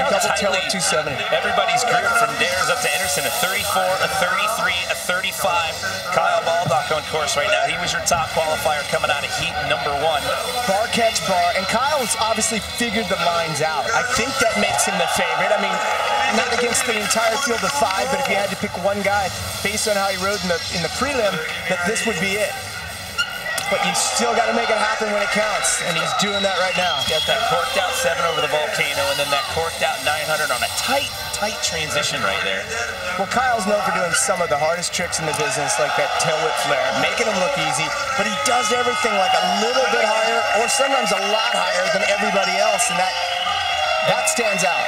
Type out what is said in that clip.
how double tightly up 270. everybody's grouped from Dhers up to Anderson, a 34, a 33, a 35. Kyle Baldock on course right now. He was your top qualifier coming out of heat number one. bar catch bar, and Kyle's obviously figured the lines out. I think that makes him the favorite. I mean, not against the entire field of five, but if you had to pick one guy based on how he rode in the in the prelim, that this would be it. But you still got to make it happen when it counts, and he's doing that right now. Got that corked out seven over the volcano, and then that corked out 900 on a tight, tight transition right there. Well, Kyle's known for doing some of the hardest tricks in the business, like that tail whip flair, making them look easy, but he does everything like a little bit higher, or sometimes a lot higher than everybody else, and that that stands out.